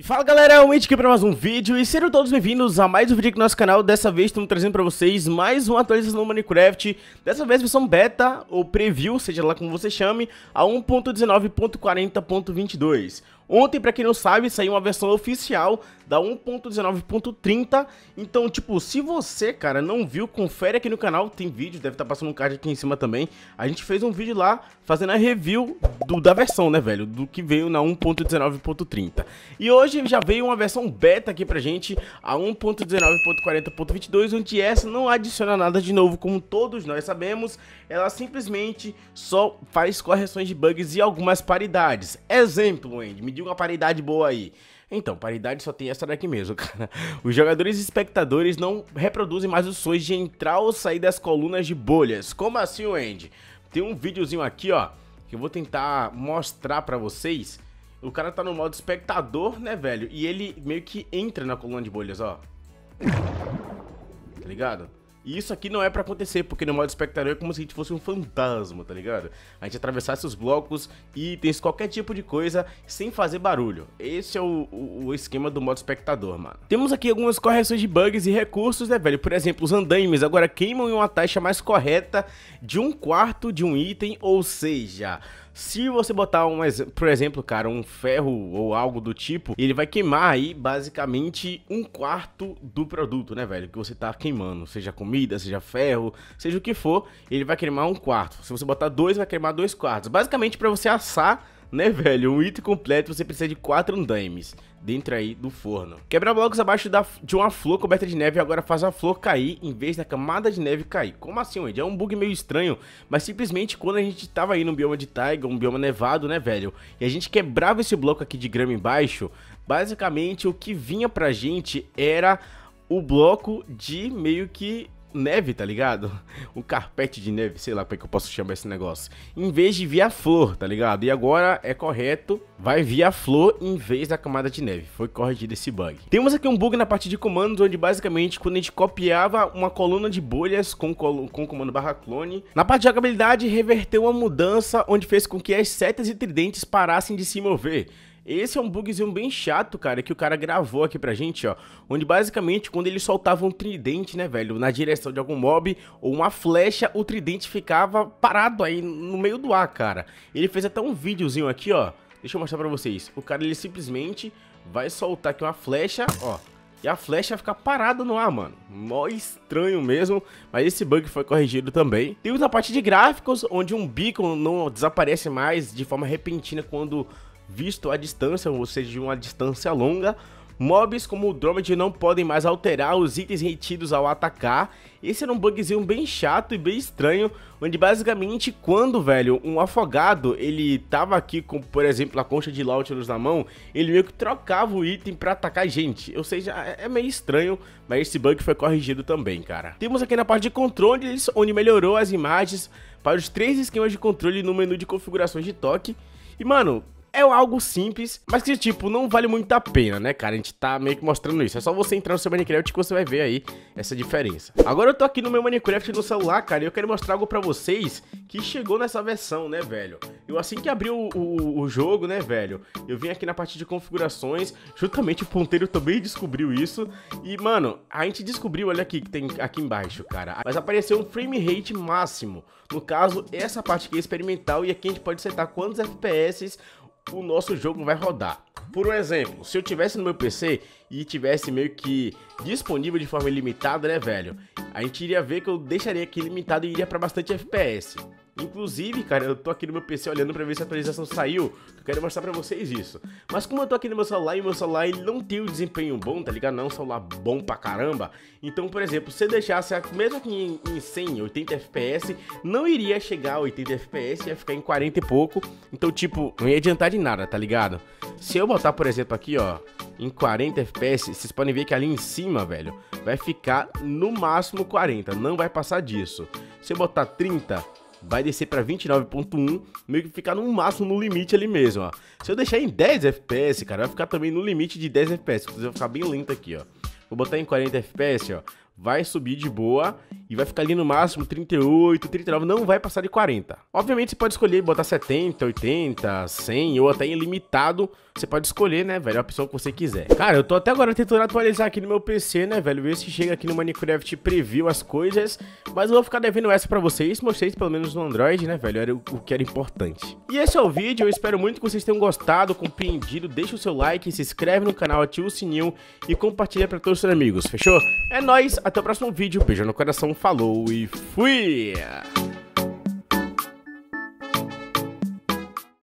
E fala galera, é o Wade aqui para mais um vídeo e sejam todos bem-vindos a mais um vídeo aqui no nosso canal. Dessa vez estamos trazendo para vocês mais uma atualização no Minecraft. Dessa vez versão beta ou preview, seja lá como você chame, a 1.19.40.22 Ontem, pra quem não sabe, saiu uma versão oficial da 1.19.30. Então, tipo, se você, cara, não viu, confere aqui no canal, tem vídeo, deve estar tá passando um card aqui em cima também. A gente fez um vídeo lá fazendo a review do, da versão, né, velho, do que veio na 1.19.30. E hoje já veio uma versão beta aqui pra gente, a 1.19.40.22, onde essa não adiciona nada de novo, como todos nós sabemos. Ela simplesmente só faz correções de bugs e algumas paridades. Exemplo, Andy, me uma paridade boa aí. Então, paridade só tem essa daqui mesmo, cara. Os jogadores e espectadores não reproduzem mais os sons de entrar ou sair das colunas de bolhas. Como assim, Andy? Tem um videozinho aqui, ó, que eu vou tentar mostrar pra vocês. O cara tá no modo espectador, né, velho? E ele meio que entra na coluna de bolhas, ó. Tá ligado? E isso aqui não é pra acontecer, porque no modo espectador é como se a gente fosse um fantasma, tá ligado? A gente atravessasse os blocos, itens, qualquer tipo de coisa, sem fazer barulho. Esse é o, o, o, esquema do modo espectador, mano. Temos aqui algumas correções de bugs e recursos, né, velho? Por exemplo, os andaimes agora queimam em uma taxa mais correta de um quarto de um item, ou seja... Se você botar, um, por exemplo, cara, um ferro ou algo do tipo, ele vai queimar aí basicamente um quarto do produto, né, velho? Que você tá queimando, seja comida, seja ferro, seja o que for, ele vai queimar um quarto. Se você botar dois, vai queimar dois quartos. Basicamente, para você assar né, velho? Um item completo você precisa de quatro andames dentro aí do forno. Quebra blocos abaixo da, de uma flor coberta de neve agora faz a flor cair em vez da camada de neve cair. Como assim, Wendy? É um bug meio estranho, mas simplesmente quando a gente tava aí no bioma de taiga, um bioma nevado, né, velho? E a gente quebrava esse bloco aqui de grama embaixo, basicamente o que vinha pra gente era o bloco de meio que neve, tá ligado? Um carpete de neve, sei lá como é que eu posso chamar esse negócio. Em vez de via flor, tá ligado? E agora é correto, vai via flor em vez da camada de neve. Foi corrigido esse bug. Temos aqui um bug na parte de comandos, onde basicamente quando a gente copiava uma coluna de bolhas com, com comando barra clone, na parte de jogabilidade reverteu uma mudança onde fez com que as setas e tridentes parassem de se mover. Esse é um bugzinho bem chato, cara, que o cara gravou aqui pra gente, ó. Onde basicamente, quando ele soltava um tridente, né, velho, na direção de algum mob ou uma flecha, o tridente ficava parado aí no meio do ar, cara. Ele fez até um videozinho aqui, ó. Deixa eu mostrar pra vocês. O cara, ele simplesmente vai soltar aqui uma flecha, ó. E a flecha fica parada no ar, mano. Mó estranho mesmo, mas esse bug foi corrigido também. Temos a parte de gráficos, onde um beacon não desaparece mais de forma repentina quando visto à distância, ou seja, de uma distância longa. Mobs como o Dromed não podem mais alterar os itens retidos ao atacar. Esse era um bugzinho bem chato e bem estranho, onde basicamente quando, velho, um afogado, ele tava aqui com, por exemplo, a concha de Lautilus na mão, ele meio que trocava o item pra atacar gente. Ou seja, é, é meio estranho, mas esse bug foi corrigido também, cara. Temos aqui na parte de controles, onde melhorou as imagens para os três esquemas de controle no menu de configurações de toque. E, mano, é algo simples, mas que, tipo, não vale muito a pena, né, cara? A gente tá meio que mostrando isso. É só você entrar no seu Minecraft que você vai ver aí essa diferença. Agora eu tô aqui no meu Minecraft no celular, cara, e eu quero mostrar algo pra vocês que chegou nessa versão, né, velho? Eu assim que abri o, o, o jogo, né, velho, eu vim aqui na parte de configurações, justamente o ponteiro também descobriu isso. E, mano, a gente descobriu, olha aqui que tem aqui embaixo, cara. Mas apareceu um frame rate máximo. No caso, essa parte aqui é experimental e aqui a gente pode setar quantos FPS o nosso jogo vai rodar. Por um exemplo, se eu tivesse no meu PC e tivesse meio que disponível de forma ilimitada, né, velho? A gente iria ver que eu deixaria aqui limitado e iria para bastante FPS. Inclusive, cara, eu tô aqui no meu PC olhando pra ver se a atualização saiu, eu quero mostrar pra vocês isso. Mas como eu tô aqui no meu celular e meu celular ele não tem o desempenho bom, tá ligado? Não é um celular bom pra caramba. Então, por exemplo, se eu deixasse, mesmo aqui em, em 100, 80 FPS, não iria chegar a 80 FPS, ia ficar em 40 e pouco. Então, tipo, não ia adiantar de nada, tá ligado? Se eu botar, por exemplo, aqui, ó, em 40 FPS, vocês podem ver que ali em cima, velho, vai ficar no máximo 40, não vai passar disso. Se eu botar 30, vai descer para 29.1, meio que ficar no máximo no limite ali mesmo, ó. Se eu deixar em 10 FPS, cara, vai ficar também no limite de 10 FPS, vai ficar bem lento aqui, ó. Vou botar em 40 FPS, ó, vai subir de boa e vai ficar ali no máximo 38, 39, não vai passar de 40. Obviamente você pode escolher botar 70, 80, 100 ou até ilimitado, você pode escolher, né, velho, a opção que você quiser. Cara, eu tô até agora tentando atualizar aqui no meu PC, né, velho, ver se chega aqui no Minecraft Preview as coisas, mas eu vou ficar devendo essa pra vocês, mostrei pelo menos no Android, né, velho, era o, que era importante. E esse é o vídeo, eu espero muito que vocês tenham gostado, compreendido, deixa o seu like, se inscreve no canal, ativa o sininho e compartilha pra todos os seus amigos, fechou? É nóis, até o próximo vídeo, beijo no coração, falou e fui!